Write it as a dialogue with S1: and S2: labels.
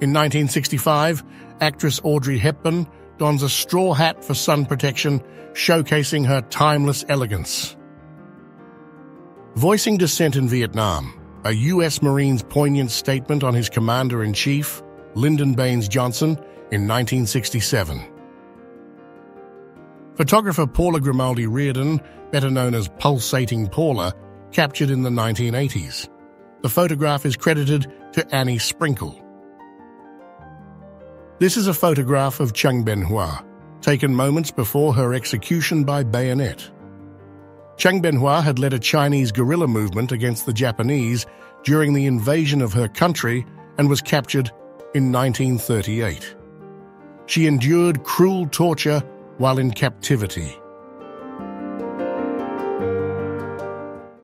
S1: In 1965, actress Audrey Hepburn dons a straw hat for sun protection, showcasing her timeless elegance. Voicing dissent in Vietnam, a U.S. Marine's poignant statement on his commander-in-chief, Lyndon Baines Johnson, in 1967. Photographer Paula Grimaldi Reardon, better known as Pulsating Paula, captured in the 1980s. The photograph is credited to Annie Sprinkle. This is a photograph of Cheng Benhua, taken moments before her execution by bayonet. Cheng Benhua had led a Chinese guerrilla movement against the Japanese during the invasion of her country and was captured in 1938. She endured cruel torture while in captivity.